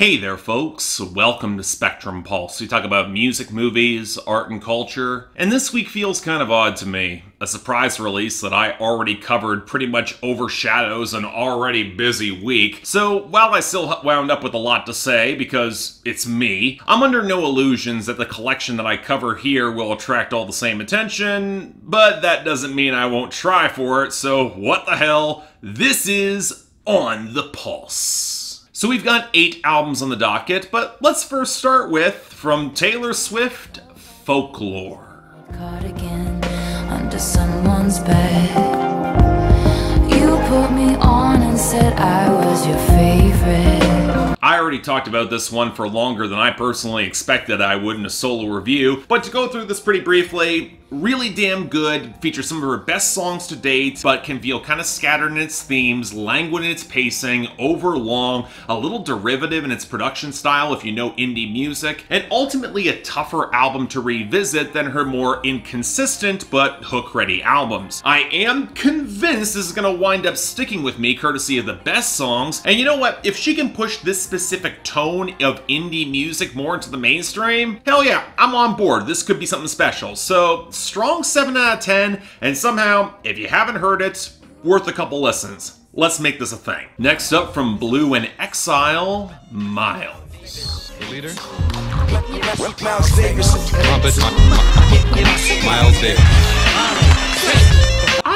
Hey there, folks. Welcome to Spectrum Pulse. We talk about music, movies, art, and culture. And this week feels kind of odd to me. A surprise release that I already covered pretty much overshadows an already busy week. So while I still wound up with a lot to say, because it's me, I'm under no illusions that the collection that I cover here will attract all the same attention, but that doesn't mean I won't try for it, so what the hell? This is On the Pulse. So we've got eight albums on the docket, but let's first start with from Taylor Swift, Folklore. Caught again under someone's bed. You put me on and said I was your favorite. I already talked about this one for longer than I personally expected I would in a solo review, but to go through this pretty briefly, really damn good, features some of her best songs to date, but can feel kind of scattered in its themes, languid in its pacing, overlong, a little derivative in its production style if you know indie music, and ultimately a tougher album to revisit than her more inconsistent but hook-ready albums. I am convinced this is going to wind up sticking with me courtesy of the best songs, and you know what, if she can push this specific tone of indie music more into the mainstream, hell yeah, I'm on board. This could be something special. So strong 7 out of 10, and somehow, if you haven't heard it, worth a couple listens. Let's make this a thing. Next up from Blu and Exile, Miles. Leader? Miles Davis. Miles Davis.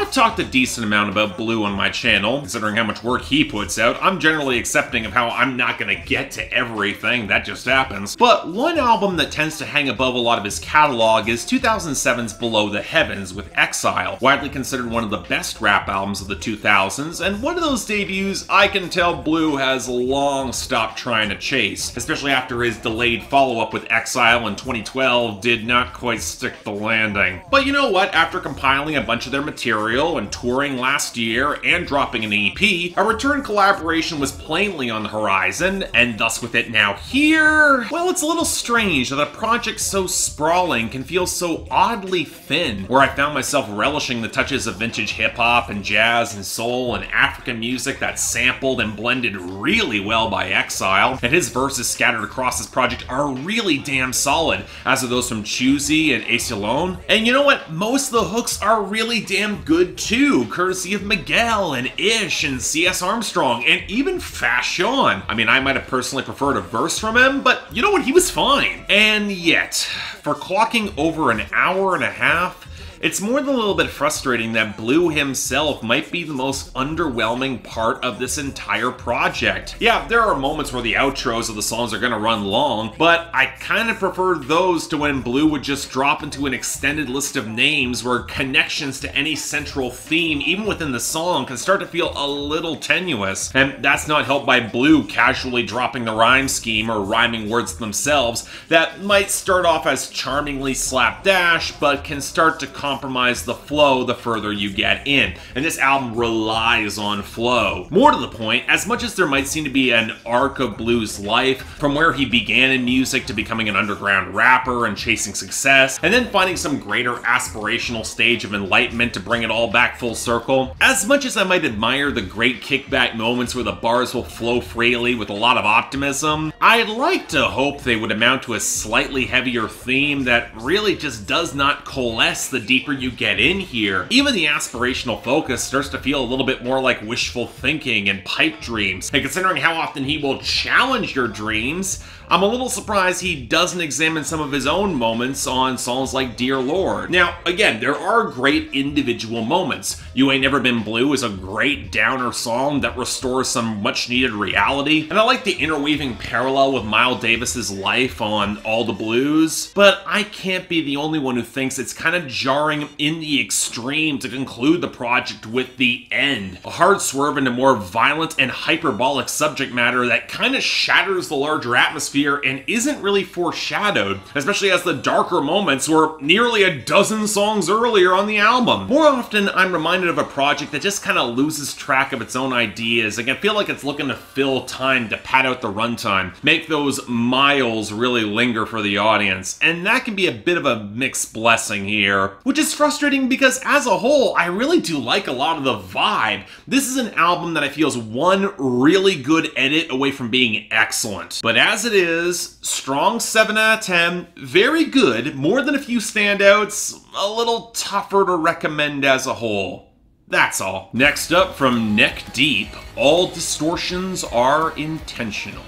I've talked a decent amount about Blu on my channel, considering how much work he puts out. I'm generally accepting of how I'm not gonna get to everything, that just happens. But one album that tends to hang above a lot of his catalog is 2007's Below the Heavens with Exile, widely considered one of the best rap albums of the 2000s, and one of those debuts I can tell Blu has long stopped trying to chase, especially after his delayed follow-up with Exile in 2012 did not quite stick the landing. But you know what, after compiling a bunch of their material and touring last year and dropping an EP, a return collaboration was plainly on the horizon, and thus with it now here, well, it's a little strange that a project so sprawling can feel so oddly thin, where I found myself relishing the touches of vintage hip hop and jazz and soul and African music that's sampled and blended really well by Exile, and his verses scattered across this project are really damn solid, as are those from Choosey and Aceyalone. And you know what? Most of the hooks are really damn good too, courtesy of Miguel and Ish and C.S. Armstrong and even Fashawn. I mean, I might have personally preferred a verse from him, but you know what? He was fine. And yet, for clocking over an hour and a half, it's more than a little bit frustrating that Blu himself might be the most underwhelming part of this entire project. Yeah, there are moments where the outros of the songs are gonna run long, but I kind of prefer those to when Blu would just drop into an extended list of names where connections to any central theme, even within the song, can start to feel a little tenuous. And that's not helped by Blu casually dropping the rhyme scheme or rhyming words themselves that might start off as charmingly slapdash, but can start to compromise the flow the further you get in. And this album relies on flow. More to the point, as much as there might seem to be an arc of Blu's life, from where he began in music to becoming an underground rapper and chasing success, and then finding some greater aspirational stage of enlightenment to bring it all back full circle, as much as I might admire the great kickback moments where the bars will flow freely with a lot of optimism, I'd like to hope they would amount to a slightly heavier theme that really just does not coalesce the deeper you get in here, even the aspirational focus starts to feel a little bit more like wishful thinking and pipe dreams. And considering how often he will challenge your dreams, I'm a little surprised he doesn't examine some of his own moments on songs like Dear Lord. Now, again, there are great individual moments. You Ain't Never Been Blue is a great downer song that restores some much needed reality, and I like the interweaving parallel with Miles Davis's life on All the Blues, but I can't be the only one who thinks it's kind of jarring in the extreme to conclude the project with the end. A hard swerve into more violent and hyperbolic subject matter that kind of shatters the larger atmosphere and isn't really foreshadowed, especially as the darker moments were nearly a dozen songs earlier on the album. More often, I'm reminded of a project that just kind of loses track of its own ideas and can feel like it's looking to fill time to pad out the runtime, make those miles really linger for the audience, and that can be a bit of a mixed blessing here, which which is frustrating because as a whole, I really do like a lot of the vibe. This is an album that I feel is one really good edit away from being excellent. But as it is, strong 7 out of 10, very good, more than a few standouts, a little tougher to recommend as a whole. That's all. Next up from Neck Deep, all distortions are intentional.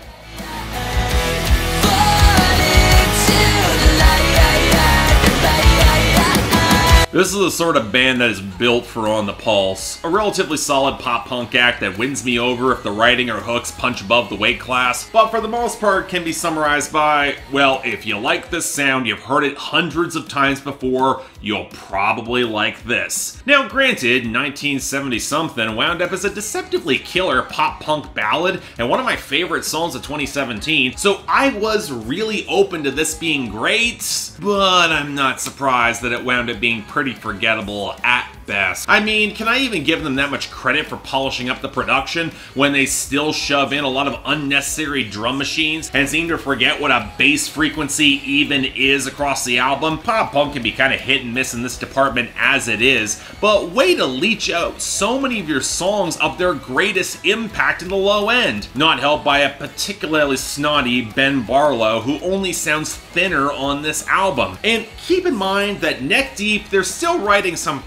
This is the sort of band that is built for On the Pulse. A relatively solid pop punk act that wins me over if the writing or hooks punch above the weight class, but for the most part can be summarized by, well, if you like this sound, you've heard it hundreds of times before, you'll probably like this. Now granted, 1970-something wound up as a deceptively killer pop punk ballad and one of my favorite songs of 2017, so I was really open to this being great, but I'm not surprised that it wound up being pretty forgettable at best. I mean, can I even give them that much credit for polishing up the production when they still shove in a lot of unnecessary drum machines and seem to forget what a bass frequency even is across the album? Pop punk can be kind of hit and miss in this department as it is, but way to leech out so many of your songs of their greatest impact in the low end. Not helped by a particularly snotty Ben Barlow who only sounds thinner on this album. And keep in mind that Neck Deep, they're still writing some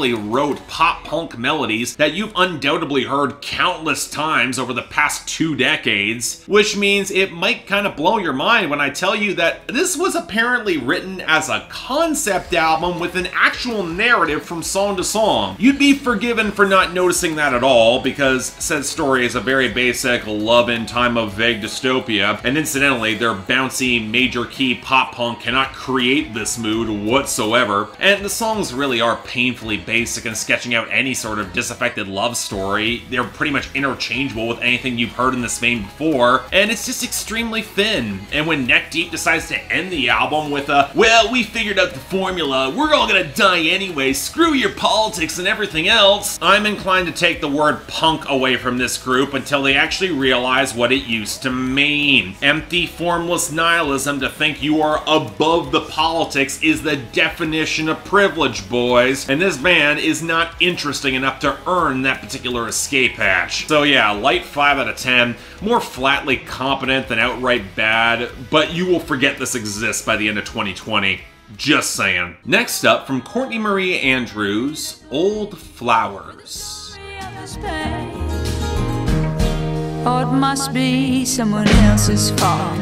painfully rote pop punk melodies that you've undoubtedly heard countless times over the past two decades, which means it might kind of blow your mind when I tell you that this was apparently written as a concept album with an actual narrative from song to song. You'd be forgiven for not noticing that at all, because said story is a very basic love in time of vague dystopia, and incidentally, their bouncy major key pop punk cannot create this mood whatsoever, and the songs really are painfully basic and sketching out any sort of disaffected love story. They're pretty much interchangeable with anything you've heard in this vein before, and it's just extremely thin. And when Neck Deep decides to end the album with a, well, we figured out the formula, we're all gonna die anyway, screw your politics and everything else, I'm inclined to take the word punk away from this group until they actually realize what it used to mean. Empty, formless nihilism to think you are above the politics is the definition of privilege, boys. And this band is not interesting enough to earn that particular escape hatch. So yeah, light 5 out of 10, more flatly competent than outright bad, but you will forget this exists by the end of 2020. Just saying. Next up, from Courtney Marie Andrews, Old Flowers. Oh, it must be someone else's fault.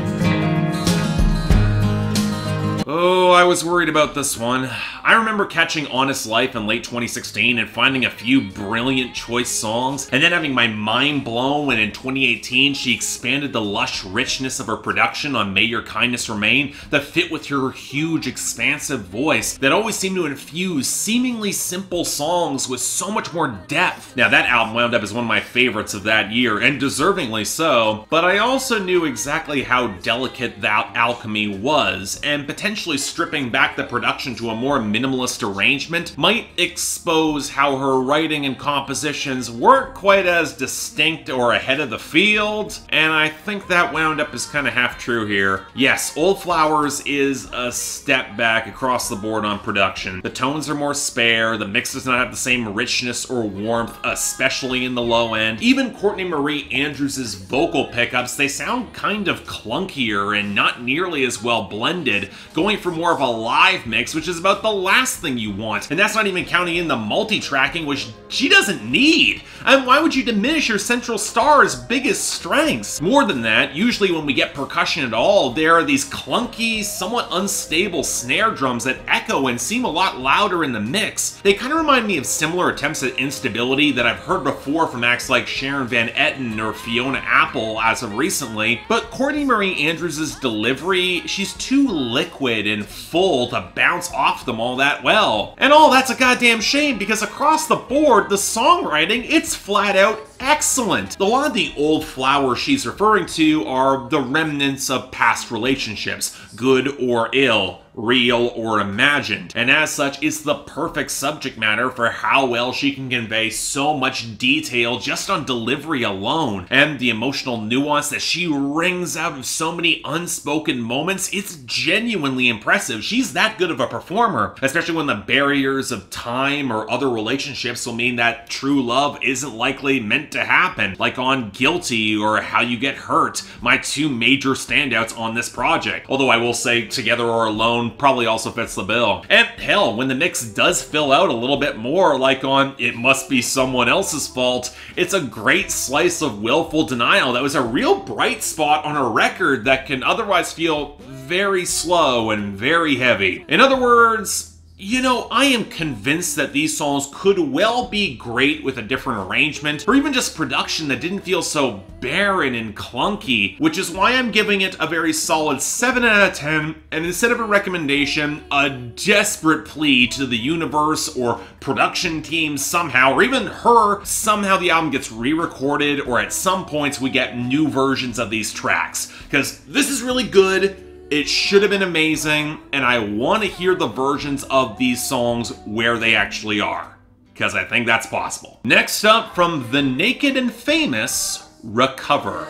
Oh, I was worried about this one. I remember catching Honest Life in late 2016 and finding a few brilliant choice songs, and then having my mind blown when in 2018 she expanded the lush richness of her production on May Your Kindness Remain that fit with her huge, expansive voice that always seemed to infuse seemingly simple songs with so much more depth. Now, that album wound up as one of my favorites of that year, and deservingly so, but I also knew exactly how delicate that alchemy was, and potentially stripping back the production to a more minimalist arrangement might expose how her writing and compositions weren't quite as distinct or ahead of the field, and I think that wound up as kind of half true here. Yes, Old Flowers is a step back across the board on production. The tones are more spare, the mix does not have the same richness or warmth, especially in the low end. Even Courtney Marie Andrews' vocal pickups, they sound kind of clunkier and not nearly as well blended, going for more of a live mix, which is about the last thing you want. And that's not even counting in the multi-tracking, which she doesn't need. And why would you diminish your central star's biggest strengths? More than that, usually when we get percussion at all, there are these clunky, somewhat unstable snare drums that echo and seem a lot louder in the mix. They kind of remind me of similar attempts at instability that I've heard before from acts like Sharon Van Etten or Fiona Apple as of recently, but Courtney Marie Andrews' delivery, she's too liquid and full to bounce off them all that well. And all that's a goddamn shame because across the board, the songwriting, it's flat out excellent. A lot of the old flowers she's referring to are the remnants of past relationships, good or ill real, or imagined. And as such, it's the perfect subject matter for how well she can convey so much detail just on delivery alone. And the emotional nuance that she wrings out of so many unspoken moments, it's genuinely impressive. She's that good of a performer, especially when the barriers of time or other relationships will mean that true love isn't likely meant to happen, like on Guilty or How You Get Hurt, my two major standouts on this project. Although I will say Together or Alone probably also fits the bill. And hell, when the mix does fill out a little bit more, like on It Must Be Someone Else's Fault, it's a great slice of willful denial that was a real bright spot on a record that can otherwise feel very slow and very heavy. In other words, you know, I am convinced that these songs could well be great with a different arrangement, or even just production that didn't feel so barren and clunky, which is why I'm giving it a very solid 7 out of 10, and instead of a recommendation, a desperate plea to the universe or production team somehow, or even her, somehow the album gets re-recorded, or at some points we get new versions of these tracks. Because this is really good, it should have been amazing, and I want to hear the versions of these songs where they actually are, because I think that's possible. Next up, from The Naked and Famous, Recover.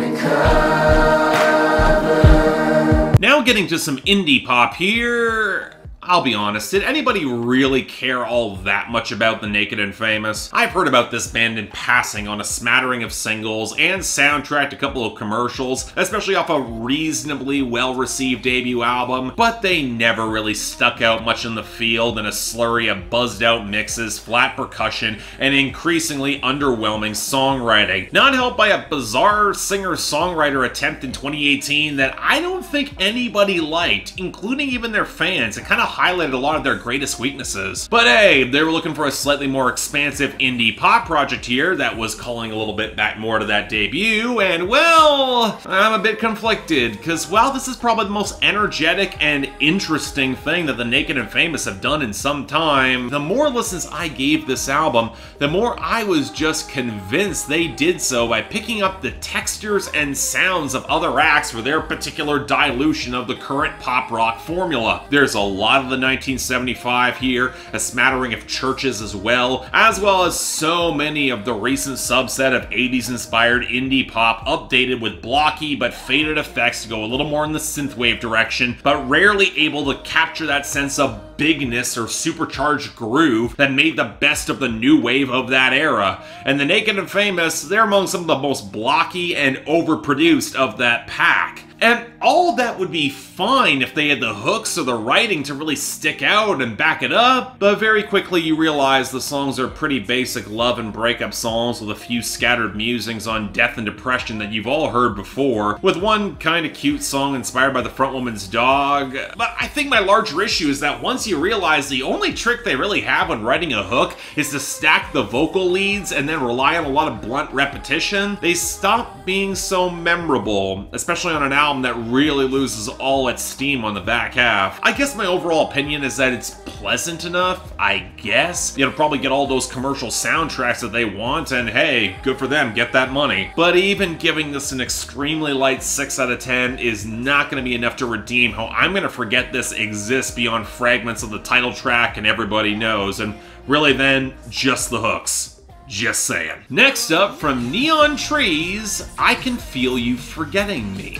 recover. Now getting to some indie pop here. I'll be honest, did anybody really care all that much about The Naked and Famous? I've heard about this band in passing on a smattering of singles and soundtracked a couple of commercials, especially off a reasonably well-received debut album, but they never really stuck out much in the field in a slurry of buzzed-out mixes, flat percussion, and increasingly underwhelming songwriting. Not helped by a bizarre singer-songwriter attempt in 2018 that I don't think anybody liked, including even their fans. It kind of highlighted a lot of their greatest weaknesses. But hey, they were looking for a slightly more expansive indie pop project here that was calling a little bit back more to that debut, and well, I'm a bit conflicted, because while this is probably the most energetic and interesting thing that the Naked and Famous have done in some time, the more listens I gave this album, the more I was just convinced they did so by picking up the textures and sounds of other acts for their particular dilution of the current pop rock formula. There's a lot of the 1975 here, a smattering of CHVRCHES as well, as well as so many of the recent subset of 80s inspired indie pop updated with blocky but faded effects to go a little more in the synthwave direction, but rarely able to capture that sense of bigness or supercharged groove that made the best of the new wave of that era. And the Naked and Famous, they're among some of the most blocky and overproduced of that pack. And all that would be fine if they had the hooks or the writing to really stick out and back it up, but very quickly you realize the songs are pretty basic love and breakup songs with a few scattered musings on death and depression that you've all heard before, with one kind of cute song inspired by the front woman's dog. But I think my larger issue is that once you realize the only trick they really have when writing a hook is to stack the vocal leads and then rely on a lot of blunt repetition, they stop being so memorable, especially on an album album that really loses all its steam on the back half. I guess my overall opinion is that it's pleasant enough, I guess. You'll probably get all those commercial soundtracks that they want, and hey, good for them, get that money. But even giving this an extremely light 6 out of 10 is not going to be enough to redeem how I'm going to forget this exists beyond fragments of the title track and everybody knows, and really then, just the hooks. Just saying. Next up, from Neon Trees, I Can Feel You Forgetting Me.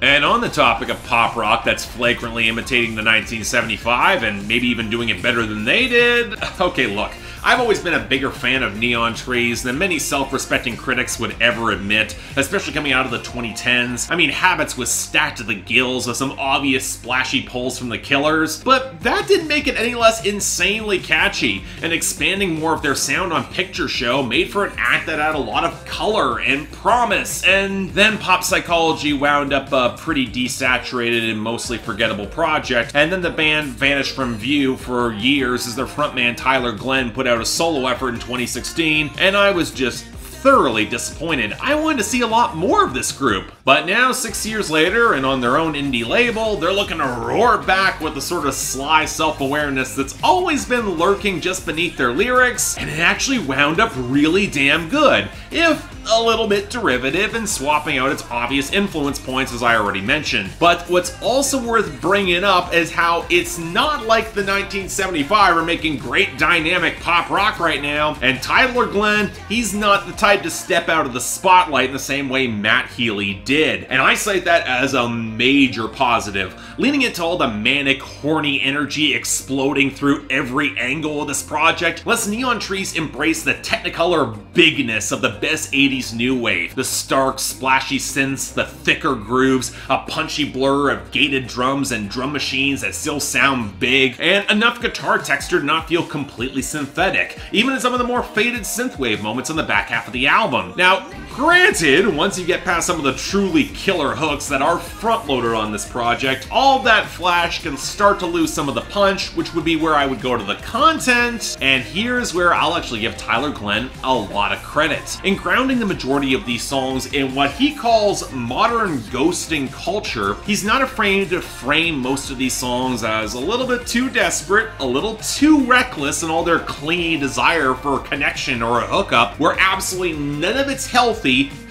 And on the topic of pop rock that's flagrantly imitating the 1975 and maybe even doing it better than they did, okay, look. I've always been a bigger fan of Neon Trees than many self-respecting critics would ever admit, especially coming out of the 2010s. I mean, Habits was stacked to the gills with some obvious splashy pulls from the Killers, but that didn't make it any less insanely catchy, and expanding more of their sound on Picture Show made for an act that had a lot of color and promise, and then Pop Psychology wound up uh, a pretty desaturated and mostly forgettable project, and then the band vanished from view for years as their frontman Tyler Glenn put out a solo effort in 2016, and I was just thoroughly disappointed. I wanted to see a lot more of this group. But now, six years later, and on their own indie label, they're looking to roar back with the sort of sly self-awareness that's always been lurking just beneath their lyrics, and it actually wound up really damn good, if a little bit derivative and swapping out its obvious influence points as I already mentioned. But what's also worth bringing up is how it's not like the 1975 are making great dynamic pop rock right now, and Tyler Glenn, he's not the type to step out of the spotlight in the same way Matt Healy did. And I cite that as a major positive, leaning into all the manic, horny energy exploding through every angle of this project lets Neon Trees embrace the technicolor bigness of the best 80s new wave. The stark, splashy synths, the thicker grooves, a punchy blur of gated drums and drum machines that still sound big, and enough guitar texture to not feel completely synthetic, even in some of the more faded synthwave moments on the back half of the album. Now, granted, once you get past some of the truly killer hooks that are front-loaded on this project, all that flash can start to lose some of the punch, which would be where I would go to the content, and here's where I'll actually give Tyler Glenn a lot of credit. In grounding the majority of these songs in what he calls modern ghosting culture, he's not afraid to frame most of these songs as a little bit too desperate, a little too reckless in all their clingy desire for a connection or a hookup, where absolutely none of it's healthy,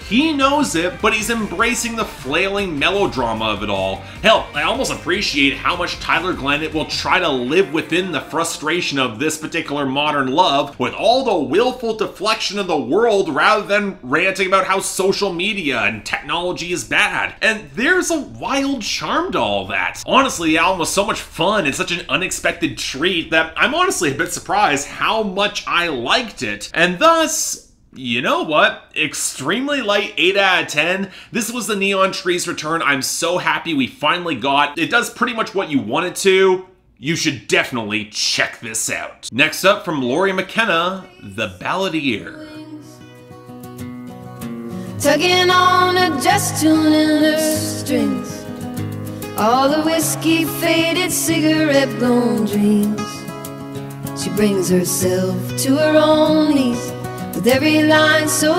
he knows it, but he's embracing the flailing melodrama of it all. Hell, I almost appreciate how much Tyler Glenn will try to live within the frustration of this particular modern love with all the willful deflection of the world rather than ranting about how social media and technology is bad. And there's a wild charm to all that. Honestly, the album was so much fun and such an unexpected treat that I'm honestly a bit surprised how much I liked it. And thus, you know what? Extremely light 8 out of 10. This was the Neon Trees return I'm so happy we finally got. It does pretty much what you want it to. You should definitely check this out. Next up from Lori McKenna, The Balladeer. Tugging on a just tuning her strings. All the whiskey faded, cigarette blown dreams. She brings herself to her own knees so.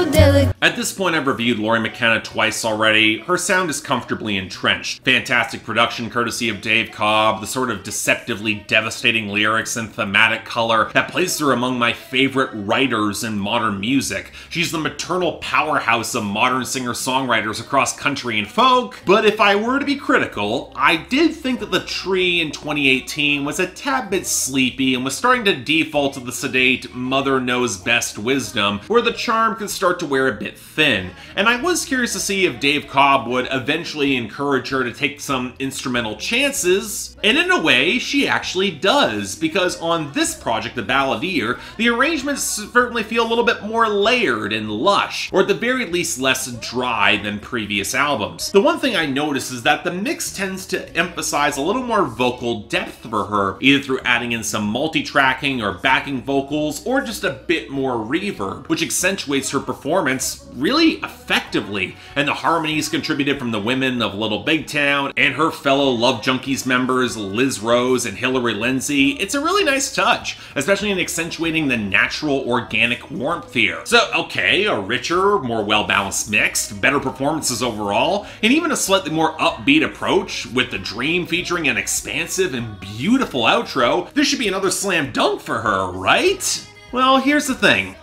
At this point, I've reviewed Lori McKenna twice already. Her sound is comfortably entrenched. Fantastic production courtesy of Dave Cobb, the sort of deceptively devastating lyrics and thematic color that places her among my favorite writers in modern music. She's the maternal powerhouse of modern singer-songwriters across country and folk, but if I were to be critical, I did think that the tree in 2018 was a tad bit sleepy and was starting to default to the sedate mother knows best wisdom where the charm can start to wear a bit thin. And I was curious to see if Dave Cobb would eventually encourage her to take some instrumental chances, and in a way, she actually does, because on this project, The Balladeer, the arrangements certainly feel a little bit more layered and lush, or at the very least less dry than previous albums. The one thing I notice is that the mix tends to emphasize a little more vocal depth for her, either through adding in some multi-tracking or backing vocals, or just a bit more reverb, which accentuates her performance really effectively, and the harmonies contributed from the women of Little Big Town and her fellow Love Junkies members Liz Rose and Hillary Lindsey. It's a really nice touch, especially in accentuating the natural organic warmth here. So, okay, a richer, more well-balanced mix, better performances overall, and even a slightly more upbeat approach with the Dream featuring an expansive and beautiful outro. This should be another slam dunk for her, right? Well, here's the thing.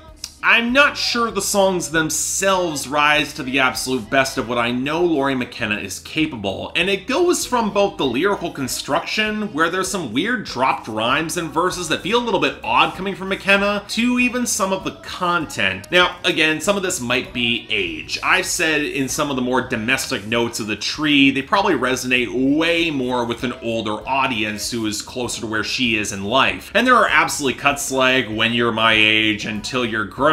I'm not sure the songs themselves rise to the absolute best of what I know Lori McKenna is capable, and it goes from both the lyrical construction, where there's some weird dropped rhymes and verses that feel a little bit odd coming from McKenna, to even some of the content. Now, again, some of this might be age. I've said in some of the more domestic notes of the tree, they probably resonate way more with an older audience who is closer to where she is in life. And there are absolutely cuts like When You're My Age, Until You're Grown,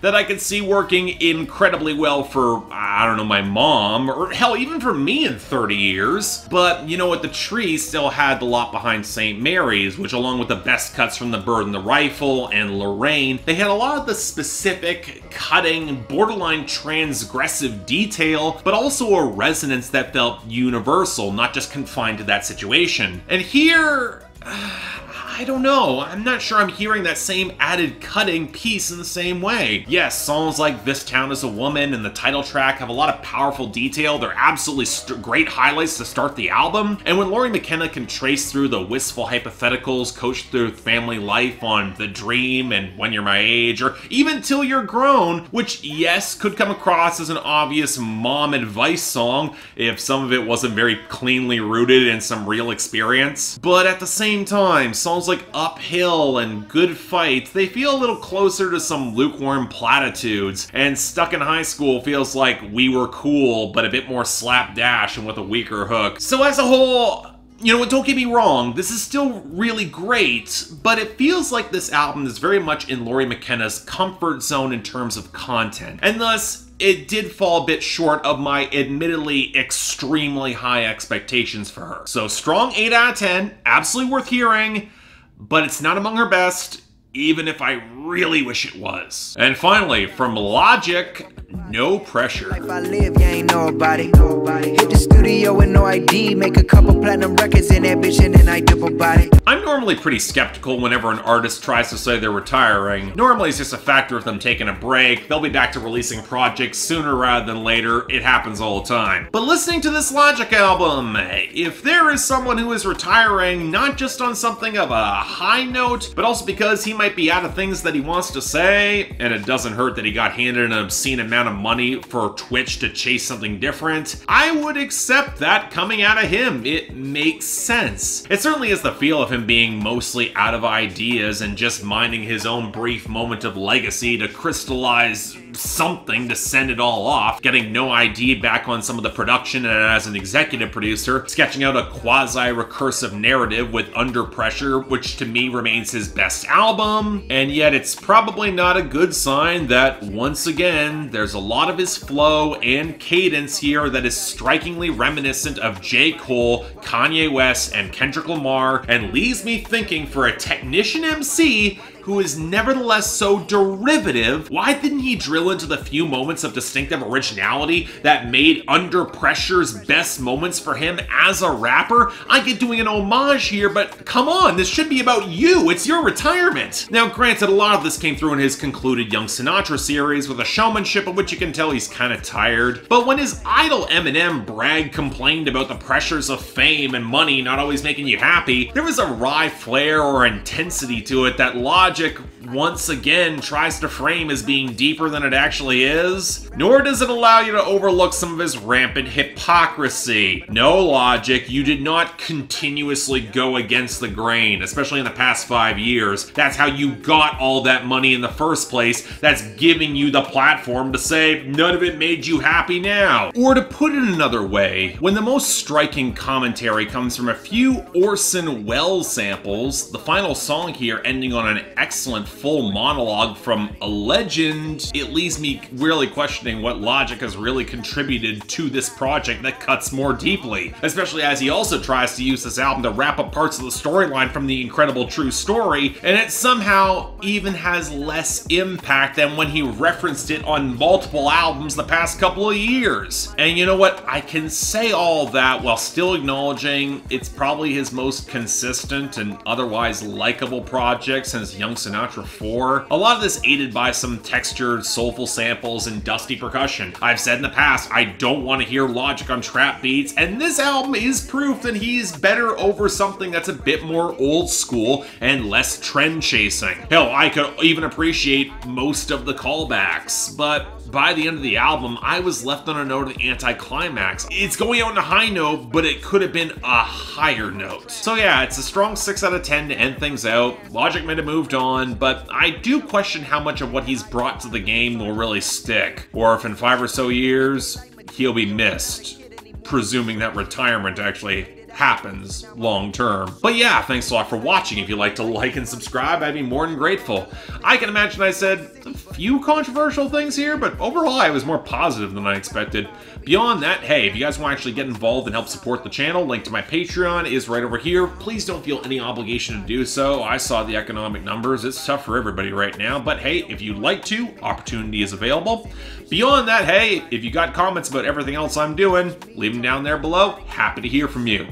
that I could see working incredibly well for, I don't know, my mom, or hell, even for me in 30 years. But you know what, the tree still had the lot behind St. Mary's, which along with the best cuts from The Bird and the Rifle and Lorraine, they had a lot of the specific, cutting, borderline transgressive detail, but also a resonance that felt universal, not just confined to that situation. And here... I don't know. I'm not sure I'm hearing that same added cutting piece in the same way. Yes, songs like This Town is a Woman and the title track have a lot of powerful detail. They're absolutely great highlights to start the album. And when Lori McKenna can trace through the wistful hypotheticals coached through family life on The Dream and When You're My Age, or even Till You're Grown, which, yes, could come across as an obvious mom advice song if some of it wasn't very cleanly rooted in some real experience. But at the same time, songs like Uphill and Good Fight, they feel a little closer to some lukewarm platitudes, and Stuck in High School feels like We Were Cool, but a bit more slapdash and with a weaker hook. So as a whole, you know what, don't get me wrong, this is still really great, but it feels like this album is very much in Lori McKenna's comfort zone in terms of content, and thus it did fall a bit short of my admittedly extremely high expectations for her. So strong 8 out of 10, absolutely worth hearing, but it's not among her best, even if I really wish it was. And finally, from Logic, no pressure. If I live, you ain't nobody. Hit the studio with no ID, make a couple platinum records in that bitch, and then I dip about it. I'm normally pretty skeptical whenever an artist tries to say they're retiring. Normally it's just a factor of them taking a break. They'll be back to releasing projects sooner rather than later. It happens all the time. But listening to this Logic album, if there is someone who is retiring, not just on something of a high note, but also because he might be out of things that he wants to say, and it doesn't hurt that he got handed an obscene amount of money for Twitch to chase something different, I would accept that coming out of him. It makes sense. It certainly is the feel of him being mostly out of ideas and just minding his own brief moment of legacy to crystallize something to send it all off, getting No I.D. back on some of the production and as an executive producer, sketching out a quasi-recursive narrative with Under Pressure, which to me remains his best album, and yet it's probably not a good sign that, once again, there's a lot of his flow and cadence here that is strikingly reminiscent of J. Cole, Kanye West, and Kendrick Lamar, and leaves me thinking for a technician MC who is nevertheless so derivative, why didn't he drill into the few moments of distinctive originality that made Under Pressure's best moments for him as a rapper? I get doing an homage here, but come on, this should be about you. It's your retirement. Now, granted, a lot of this came through in his concluded Young Sinatra series with a showmanship of which you can tell he's kind of tired. But when his idol Eminem bragged complained about the pressures of fame and money not always making you happy, there was a wry flair or intensity to it that Logic once again tries to frame as being deeper than it actually is, nor does it allow you to overlook some of his rampant hypocrisy. No logic, you did not continuously go against the grain, especially in the past five years. That's how you got all that money in the first place. That's giving you the platform to say none of it made you happy now. Or to put it another way, when the most striking commentary comes from a few Orson Welles samples, the final song here ending on an excellent full monologue from a legend, it leaves me really questioning what Logic has really contributed to this project that cuts more deeply, especially as he also tries to use this album to wrap up parts of the storyline from the incredible true story, and it somehow even has less impact than when he referenced it on multiple albums the past couple of years. And you know what? I can say all that while still acknowledging it's probably his most consistent and otherwise likable project since Young Sinatra 4. A lot of this aided by some textured, soulful samples and dusty percussion. I've said in the past, I don't want to hear Logic on trap beats, and this album is proof that he's better over something that's a bit more old school and less trend chasing. Hell, I could even appreciate most of the callbacks, but by the end of the album, I was left on a note of anticlimax. It's going out on a high note, but it could have been a higher note. So yeah, it's a strong 6 out of 10 to end things out. Logic might have moved on, but I do question how much of what he's brought to the game will really stick. Or if in five or so years, he'll be missed. Presuming that retirement actually happens long term. But yeah, thanks a lot for watching. If you'd like to like and subscribe, I'd be more than grateful. I can imagine I said a few controversial things here, but overall I was more positive than I expected. Beyond that, hey, if you guys want to actually get involved and help support the channel, link to my Patreon is right over here. Please don't feel any obligation to do so. I saw the economic numbers. It's tough for everybody right now, but hey, if you'd like to, opportunity is available. Beyond that, hey, if you got comments about everything else I'm doing, leave them down there below. Happy to hear from you.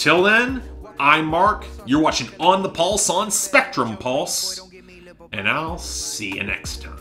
Till then, I'm Mark. You're watching On the Pulse on Spectrum Pulse. And I'll see you next time.